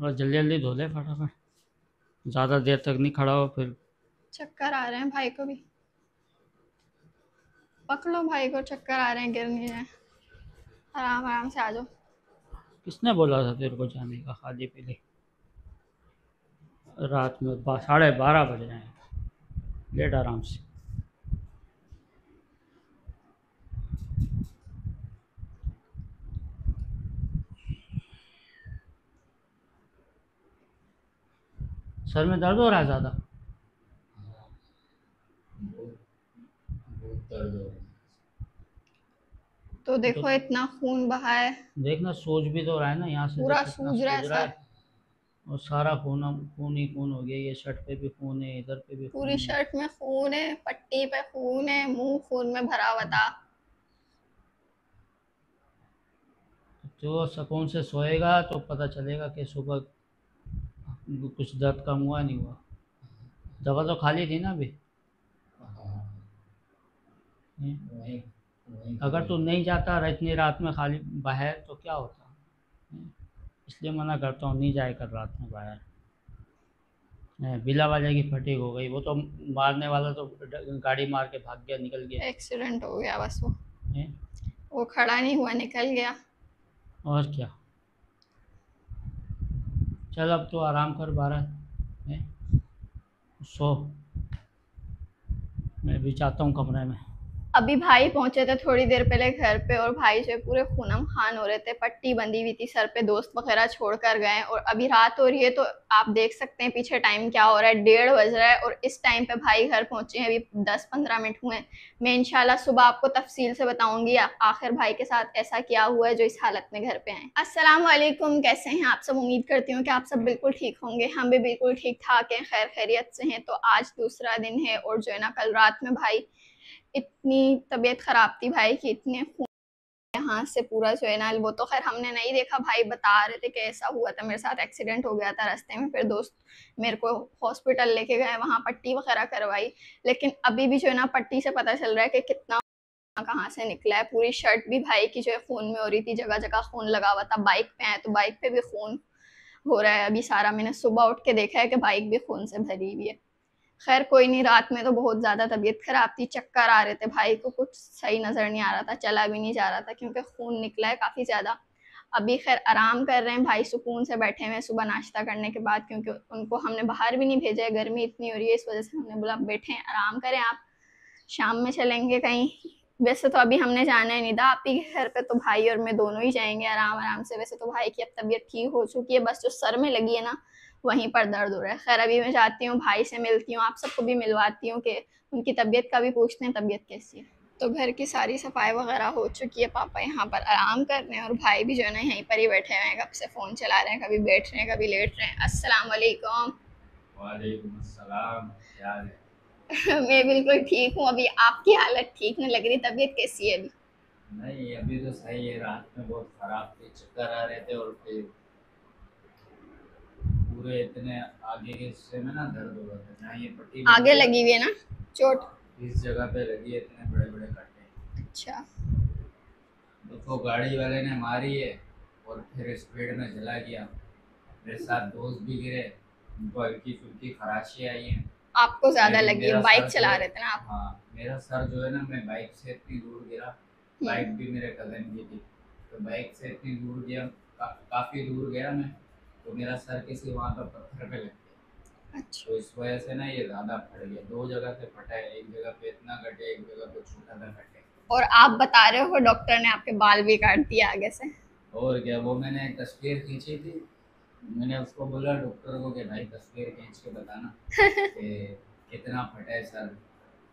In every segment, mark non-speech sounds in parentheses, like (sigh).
थोड़ा जल्दी जल्दी धो ले फटाफट। ज़्यादा देर तक नहीं खड़ा हो फिर। चक्कर आ रहे हैं भाई को भी। पकड़ो भाई को चक्कर आ रहे हैं गिर नहीं रहे आराम आराम से आ जाओ। किसने बोला था तेरे को जाने का खाली पीले? रात में बा, साढ़े बारह बज रहे हैं। लेट आराम से। सर में दर्द हो रहा है ज़्यादा? तो देखो तो, इतना खून बहा है। देखना सोच भी तो रहा है ना यहाँ से पूरा सूज रहा है सर। और सारा खून खून ही खून हो गया ये शर्ट पे भी खून है इधर पे भी पूरी शर्ट में खून है पट्टी पे खून है मुँह खून में भरा हुआ था। जो सुकून से सोएगा तो पता चलेगा कि सुबह कुछ दर्द कम हुआ नहीं हुआ। दवा तो खाली थी ना अभी। अगर तू नहीं जाता इतनी रात में खाली बाहर तो क्या होता? इसलिए मना करता हूँ नहीं जाए कर रात में बाहर। हैं, बिला वाले की फटीक हो गई। वो तो मारने वाला तो गाड़ी मार के भाग गया निकल गया। एक्सीडेंट हो गया बस वो। हैं? वो खड़ा नहीं हुआ निकल गया। और क्या? चल अब तो आराम कर बारह? सो मैं भी चाहता हूँ कमरे में अभी भाई पहुँचे थे थोड़ी देर पहले घर पे और भाई जो पूरे खूनम खान हो रहे थे, पट्टी बंधी हुई थी सर पे, दोस्त वगैरह छोड़ कर गए और अभी रात हो रही है तो आप देख सकते हैं पीछे टाइम क्या हो रहा है। डेढ़ बज रहा है और इस टाइम पे भाई घर पहुँचे हैं, अभी दस पंद्रह मिनट हुए मैं इनशाला सुबह आपको तफसील से बताऊँगी आखिर भाई के साथ ऐसा क्या हुआ है जो इस हालत में घर पे आए वालेकुम कैसे हैं आप सब? उम्मीद करती हूँ कि आप सब बिल्कुल ठीक होंगे। हम भी बिल्कुल ठीक ठाक हैं खैर खैरियत से हैं। तो आज दूसरा दिन है और जो है ना, कल रात में भाई इतनी तबीयत खराब थी भाई की इतने खून यहाँ से पूरा, जो है ना, वो तो खैर हमने नहीं देखा। भाई बता रहे थे कि ऐसा हुआ था, मेरे साथ एक्सीडेंट हो गया था रास्ते में, फिर दोस्त मेरे को हॉस्पिटल लेके गए, वहाँ पट्टी वगैरह करवाई। लेकिन अभी भी, जो है ना, पट्टी से पता चल रहा है कि कितना कहाँ से निकला है। पूरी शर्ट भी भाई की, जो है, खून में हो रही थी जगह जगह खून लगा हुआ था। बाइक पे आए तो बाइक पे भी खून हो रहा है। अभी सारा मैंने सुबह उठ के देखा है कि बाइक भी खून से भरी हुई है। खैर, कोई नहीं, रात में तो बहुत ज़्यादा तबीयत खराब थी, चक्कर आ रहे थे भाई को, कुछ सही नज़र नहीं आ रहा था, चला भी नहीं जा रहा था, क्योंकि खून निकला है काफ़ी ज़्यादा। अभी खैर, आराम कर रहे हैं भाई, सुकून से बैठे हुए सुबह नाश्ता करने के बाद, क्योंकि उनको हमने बाहर भी नहीं भेजा है, गर्मी इतनी हो रही है, इस वजह से हमने बोला बैठे हैं, आराम करें आप, शाम में चलेंगे कहीं। वैसे तो अभी हमने जाना है निदा, आप ही घर पे तो भाई और मैं दोनों ही जाएँगे आराम आराम से। वैसे तो भाई की अब तबीयत ठीक हो चुकी है, बस जो सर में लगी है ना वहीं पर दर्द हो रहा है। खैर अभी मैं जाती हूँ भाई से मिलती हूँ आप सबको भी मिलवाती हूँ कि उनकी तबीयत का भी पूछते हैं तबीयत कैसी है। तो घर की सारी सफ़ाई वगैरह हो चुकी है पापा यहाँ पर आराम कर रहे हैं और भाई भी जो है ना यहीं पर ही बैठे हुए हैं कब से फ़ोन चला रहे हैं कभी बैठ रहे हैं कभी लेट रहे हैं। अस्सलाम वालेकुम (laughs) मैं बिल्कुल ठीक हूँ अभी आपकी हालत ठीक नहीं लग रही तबीयत कैसी है अभी? नहीं अभी तो सही है रात में बहुत खराब थे चक्कर आ रहे थे और फिर पूरे इतने आगे के हिस्से में ना दर्द हो रहा था जहाँ ये पट्टी आगे लगी हुई है ना? चोट? इस जगह पे लगी है इतने बड़े बड़े कट्टे अच्छा। उसको गाड़ी वाले ने मारी है और फिर स्पीड में चला गया। मेरे साथ दोस्त भी गिरे उनको हल्की फुल्की खराशी आई है। आपको ज़्यादा लगी बाइक चला रहे थे ना आप? हाँ मेरा सर जो है ना मैं बाइक से इतनी दूर गिरा हम्म। बाइक भी मेरे कज़न की थी। तो बाइक से इतनी दूर गया का, काफ़ी दूर गया मैं। तो मेरा सर किसी वहाँ पर पत्थर पे लग गया। अच्छा। तो इस वजह से ना ये ज़्यादा फट गया। दो जगह से फटा है एक जगह पे इतना कटे एक जगह पे छोटा सा कटे और आप बता रहे हो डॉक्टर ने आपके बाल भी काट दिए आगे से? और क्या वो मैंने तस्वीर खींची थी। मैंने उसको बोला डॉक्टर को कि भाई तस्वीर खींच के बताना (laughs) कि कितना फटा है सर।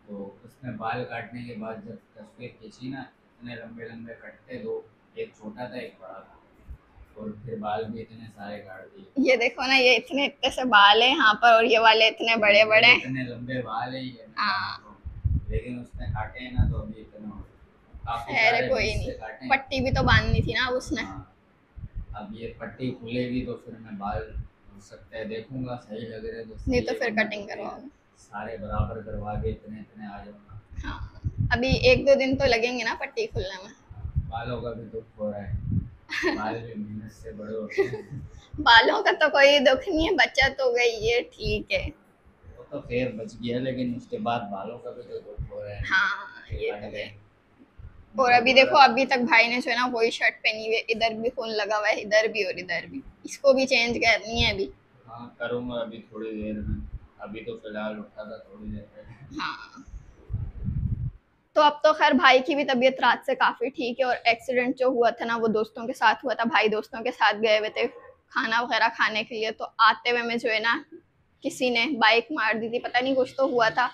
तो उसने बाल काटने के बाद जब तस्वीर खींची ना इतने लंबे लंबे कटते दो एक छोटा था एक बड़ा था। और फिर बाल भी इतने सारे काट दिए। ये देखो ना ये इतने इतने से बाल है यहाँ पर और ये वाले इतने बड़े बड़े इतने लंबे बाल है ये हाँ। लेकिन उसने काटे हैं ना तो अभी इतना हो। खैर, कोई नहीं। पट्टी भी तो बांधनी थी ना उसने। हाँ। अब ये पट्टी खुलेगी तो फिर मैं बाल हो सकता है देखूँगा सही लग रहे तो नहीं तो फिर कटिंग तो फिर करवाओगे सारे बराबर करवा के इतने इतने आ जाऊँगा। हाँ। अभी एक दो दिन तो लगेंगे ना पट्टी खुलने में। बालों का भी दुख हो रहा है। बाल मेहनत से बड़े होते हैं। (laughs) बालों का तो कोई दुख नहीं है बचत हो गई ये ठीक है। वो तो खैर बच गया लेकिन उसके बाद बालों का भी तो दुख हो रहा है। हाँ ये तो है। और अभी देखो अभी तक भाई ने जो है ना वही शर्ट पहनी हुई इधर भी खून लगा हुआ है इधर भी और इधर भी। इसको भी चेंज करनी है अभी। हाँ करूँगा अभी थोड़ी देर में। अभी तो फ़िलहाल उठा था थोड़ी देर पहले। हाँ। तो अब तो खैर भाई की भी तबीयत रात से काफ़ी ठीक है और एक्सीडेंट जो हुआ था ना, वो दोस्तों के साथ हुआ था, भाई दोस्तों के साथ गए हुए थे खाना वगैरह खाने के लिए। तो आते हुए में जो है ना, किसी ने बाइक मार दी थी, पता नहीं कुछ तो हुआ था।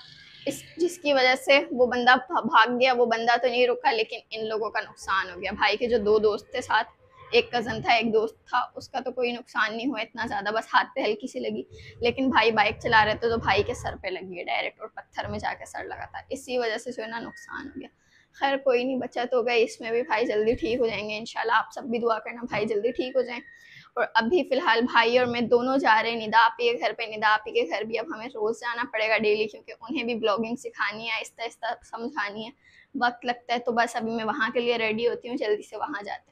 इस, जिसकी वजह से वो बंदा भाग गया, वो बंदा तो नहीं रुका, लेकिन इन लोगों का नुकसान हो गया। भाई के जो दो दोस्त थे साथ एक कज़न था, एक दोस्त था, उसका तो कोई नुकसान नहीं हुआ, इतना ज़्यादा बस हाथ पे हल्की सी लगी। लेकिन भाई बाइक चला रहे थे तो भाई के सर पे लगी है डायरेक्ट और पत्थर में जाके सर लगा था इसी वजह से जो है ना नुकसान हो गया। खैर, कोई नहीं, बचत हो गई, इसमें भी भाई जल्दी ठीक हो जाएँगे, इंशाल्लाह। आप सब भी दुआ करना भाई जल्दी ठीक हो जाएँ। और अभी फ़िलहाल भाई और मैं दोनों जा रहे हैं, निदा आपी के घर पे, निदा आपी के घर भी। अब हमें रोज़ जाना पड़ेगा डेली क्योंकि उन्हें भी ब्लॉगिंग सिखानी है आहिस्ता आहिस्ता समझानी है। वक्त लगता है तो बस अभी मैं वहाँ के लिए रेडी होती हूँ, जल्दी से वहाँ जाते हैं।